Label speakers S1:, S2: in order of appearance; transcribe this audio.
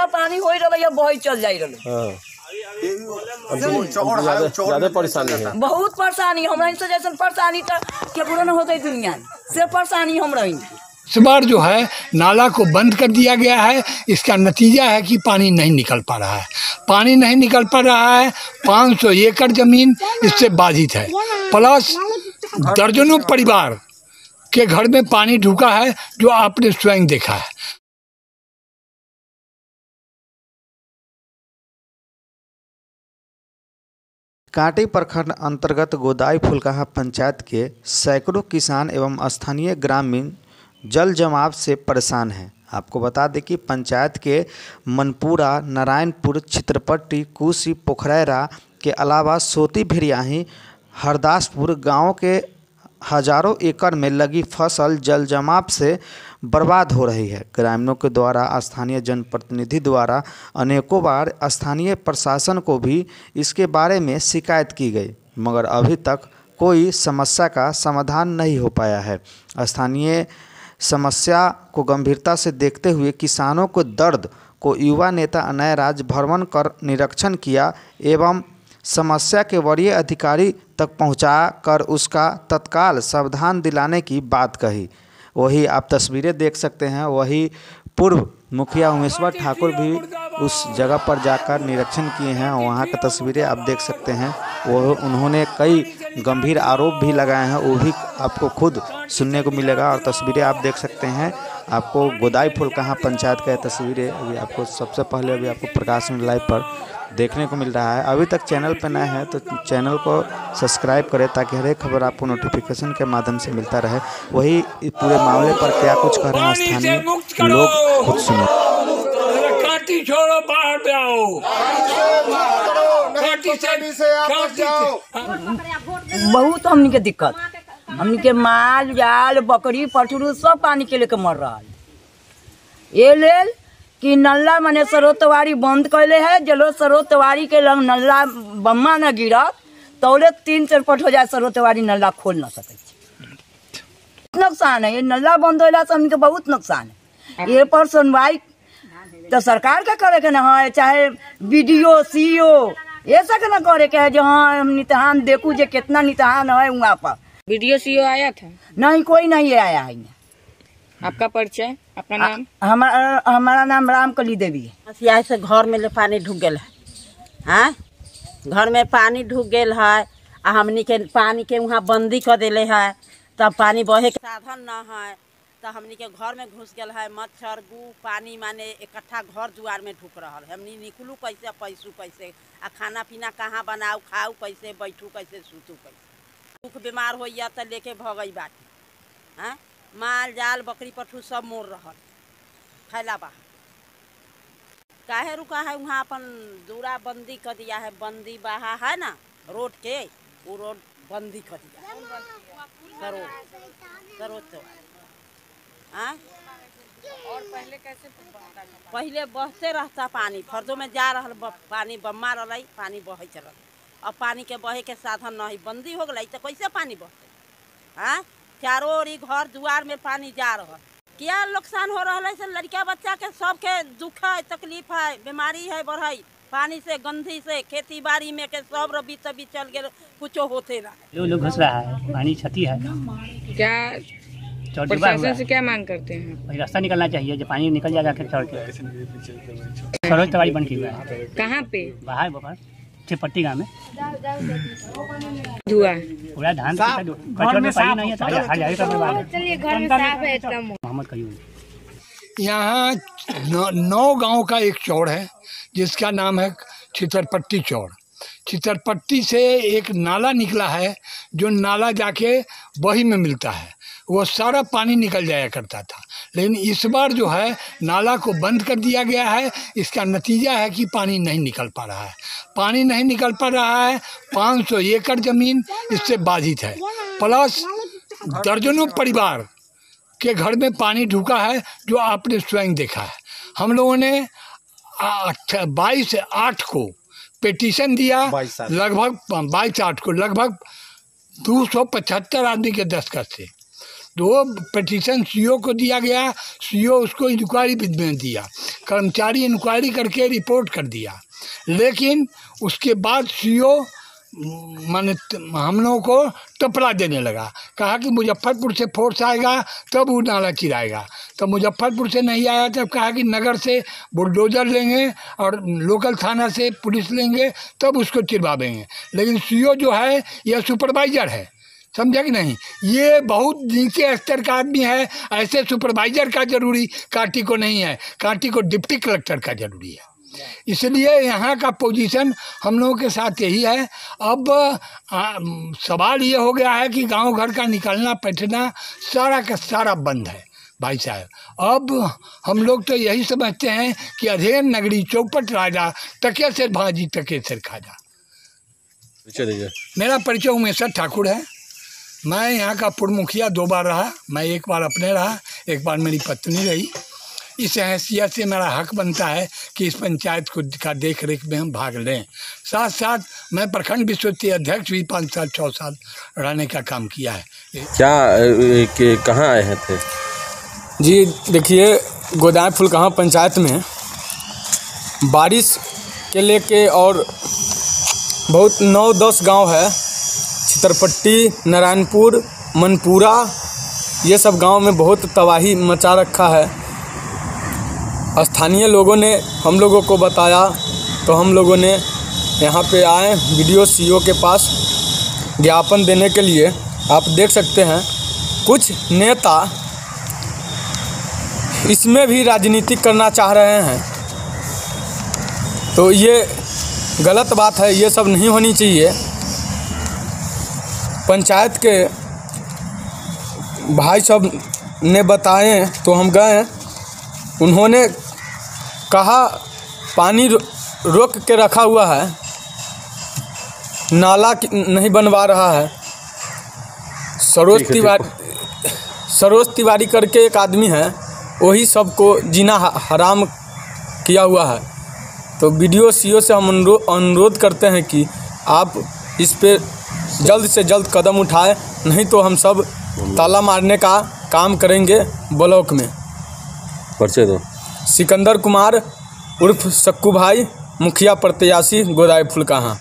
S1: नल्ला पानी हो रहा है बही चल जाई रहा
S2: ज़्यादा ज़्यादा परेशानी है।
S1: बहुत परेशानी हमरा से जैसे परेशानी तो केकरो न होते दुनिया से परेशानी हम रही
S3: इस बार जो है नाला को बंद कर दिया गया है। इसका नतीजा है कि पानी नहीं निकल पा रहा है। पानी नहीं निकल पा रहा है 500 एकड़ ज़मीन इससे बाधित है। प्लस दर्जनों परिवार के घर में पानी ढुका है जो आपने स्वयं देखा है।
S4: कांटी प्रखंड अंतर्गत गोदाई फुलकाहा पंचायत के सैकड़ों किसान एवं स्थानीय ग्रामीण जल जमाव से परेशान हैं। आपको बता दें कि पंचायत के मनपुरा, नारायणपुर, चित्रपट्टी कुशी पोखरैरा के अलावा सोती भिरियाही, हरदासपुर गाँव के हज़ारों एकड़ में लगी फ़सल जल जमाव से बर्बाद हो रही है। ग्रामीणों के द्वारा, स्थानीय जनप्रतिनिधि द्वारा, अनेकों बार स्थानीय प्रशासन को भी इसके बारे में शिकायत की गई, मगर अभी तक कोई समस्या का समाधान नहीं हो पाया है। स्थानीय समस्या को गंभीरता से देखते हुए किसानों को दर्द को युवा नेता अनय राज भ्रमण कर निरीक्षण किया एवं समस्या के वरीय अधिकारी तक पहुँचा कर उसका तत्काल सावधान दिलाने की बात कही। वही आप तस्वीरें देख सकते हैं। वही पूर्व मुखिया उमेश्वर ठाकुर भी उस जगह पर जाकर निरीक्षण किए हैं। वहाँ का तस्वीरें आप देख सकते हैं। वो उन्होंने कई गंभीर आरोप भी लगाए हैं। वो भी आपको खुद सुनने को मिलेगा और तस्वीरें आप देख सकते हैं। आपको गोदाई फुल कहाँ पंचायत का तस्वीरें अभी आपको सबसे पहले अभी आपको प्रकाश में लाइव पर देखने को मिल रहा है। अभी तक चैनल पर नए हैं तो चैनल को सब्सक्राइब करें ताकि हर एक खबर आपको नोटिफिकेशन के माध्यम से मिलता रहे। वही पूरे मामले पर क्या कुछ कह रहे हैं स्थानीय लोग खुद सुनो।
S3: काटी छोड़ो बाहर पे आओ
S1: बहुत हमनी के दिक्कत। हमनी के माल जाल बकरी पठरू सब पानी के लेके मर रहा है ये लेल कि नल्ला मने सरोतवारी बंद कैले है जलो सरोतवारी के लंग नल्ला बम्मा न गिरत तौले तीन चरपट हो जाए सरोतवारी नल्ला खोल न सके नुकसान है ये नल्ला बंद होला से बहुत नुकसान है। ये पर सुनवाई तो सरकार का करे के ना है चाहे बीडीओ सीओ ये सब ना करे के है जो हाँ हम नितहान देखू जे कितना नितहान है वहाँ पर।
S5: वीडियो सीओ आया था?
S1: नहीं कोई नहीं आया है।
S5: आपका परिचय? आपका नाम?
S1: हमारा हमारा नाम रामकली देवी। है
S6: यहाँ से घर में पानी ढुक गेल है। हाँ? घर में पानी ढुक गया है आ हमनी के पानी के वहाँ बंदी कर देले है। तब पानी बहे के साधन न है तो हमनी के घर में घुस गया है मच्छर गू पानी माने इकट्ठा घर दुआर में ढुक रहा है। हमनी निकलू कैसे पैसू कैसे आ खाना पीना कहाँ बनाऊ खाऊ कैसे बैठू कैसे सुतू कैसे। दुख बीमार हो तो लेके भगई बाटी। हाँ? माल जाल बकरी पठू सब मोर रहल। फैला बा। काहे रुका है वहाँ अपन दूरा बंदी कर दिया है? बंदी बहा है ना रोड के वो रोड बंदी कर दिया सरोज सरोज तो हाँ।
S5: और पहले कैसे
S6: पहले बहते रहता पानी फर्दों में जा रहा पानी बम्मा रही पानी बहे चल अब पानी के बहे के साधन नहीं बंदी हो गई तो कैसे पानी बहते? हाँ चारों ओर घर दुआर में पानी जा रहा क्या नुकसान हो रहा है से लड़का बच्चा के सबके दुख है तकलीफ़ है बीमारी है बढ़ई। पानी से गंदी से खेती बाड़ी में के सब रबी तबी चल गए कुछो होते ना।
S7: जो लोग घुस रहा है पानी क्षति है।
S5: क्या प्रशासन से क्या मांग करते हैं?
S7: रास्ता निकलना चाहिए जो पानी निकल जाएगा फिर सरोज तवारी बन की हुआ है।
S5: कहाँ पे?
S7: बाहर बाहर छिपट्टी गाँव में।
S5: धुआ।
S7: पूरा धान कचौड़ में पानी नहीं है जाए का बर्बाद है। मोहम्मद कयूम।
S3: यहाँ नौ, नौ गाँव का एक चौड़ है जिसका नाम है छितरपट्टी चौड़। छितरपट्टी से एक नाला निकला है जो नाला जाके बही में मिलता है। वो सारा पानी निकल जाया करता था। लेकिन इस बार जो है नाला को बंद कर दिया गया है। इसका नतीजा है कि पानी नहीं निकल पा रहा है। पानी नहीं निकल पा रहा है 500 एकड़ ज़मीन इससे बाधित है। प्लस दर्जनों परिवार के घर में पानी ढुका है जो आपने स्वयं देखा है। हम लोगों ने बाईस आठ को पिटीशन दिया लगभग बाईस आठ को लगभग दो सौ पचहत्तर आदमी के दस्तखत से तो वो पटिशन सीओ को दिया गया सीओ उसको इंक्वायरी में दिया। कर्मचारी इंक्वायरी करके रिपोर्ट कर दिया। लेकिन उसके बाद सीओ माने हम लोगों को टपला देने लगा। कहा कि मुजफ्फरपुर से फोर्स आएगा, तब वो नाला चिराएगा। तो मुजफ्फरपुर से नहीं आया, तब कहा कि नगर से बुलडोजर लेंगे और लोकल थाना से पुलिस लेंगे, तब उसको चिरवावेंगे लेकिन सीओ जो है, यह सुपरवाइजर है। समझा कि नहीं? ये बहुत नीचे स्तर का आदमी है ऐसे सुपरवाइजर का ज़रूरी कांटी को नहीं है। कांटी को डिप्टी कलेक्टर का ज़रूरी है। इसलिए यहाँ का पोजीशन हम लोगों के साथ यही है। अब आ, सवाल ये हो गया है कि गाँव घर का निकलना बैठना सारा का सारा बंद है भाई साहब। अब हम लोग तो यही समझते हैं कि अधेर नगरी चौपट राजा तके सिर भाजी तके सिर खाजा मेरा परिचय उमेशर ठाकुर है। मैं यहाँ का पूर्व मुखिया दो बार रहा मैं एक बार अपने रहा एक बार मेरी पत्नी रही। इस हैसियत से मेरा हक बनता है कि इस पंचायत को का देख रेख में हम भाग लें। साथ साथ मैं प्रखंड विश्वविद्यालय अध्यक्ष भी पाँच साल छः साल रहने का काम किया है।
S2: क्या कहाँ आए हैं थे
S8: जी देखिए गोदाम फुलकहाँ पंचायत में बारिश के लेके और बहुत नौ दस गाँव है। छितरपट्टी नारायणपुर, मनपुरा, ये सब गाँव में बहुत तबाही मचा रखा है। स्थानीय लोगों ने हम लोगों को बताया तो हम लोगों ने यहाँ पे आए वीडियो सीओ के पास ज्ञापन देने के लिए। आप देख सकते हैं, कुछ नेता इसमें भी राजनीति करना चाह रहे हैं। तो ये गलत बात है, ये सब नहीं होनी चाहिए। पंचायत के भाई सबने बताए तो हम गए। उन्होंने कहा पानी रो- रोक के रखा हुआ है। नाला नहीं बनवा रहा है। सरोज तिवारी सरोज तिवारी करके एक आदमी है वही सबको जीना हराम किया हुआ है। तो वीडियो सीओ से हम अनुरो- अनुरोध करते हैं कि आप इस पे जल्द से जल्द कदम उठाए नहीं तो हम सब ताला मारने का काम करेंगे ब्लॉक में।
S2: परिचय दो।
S8: सिकंदर कुमार उर्फ़ सक्कू भाई मुखिया प्रत्याशी गोदाई फुलकाहा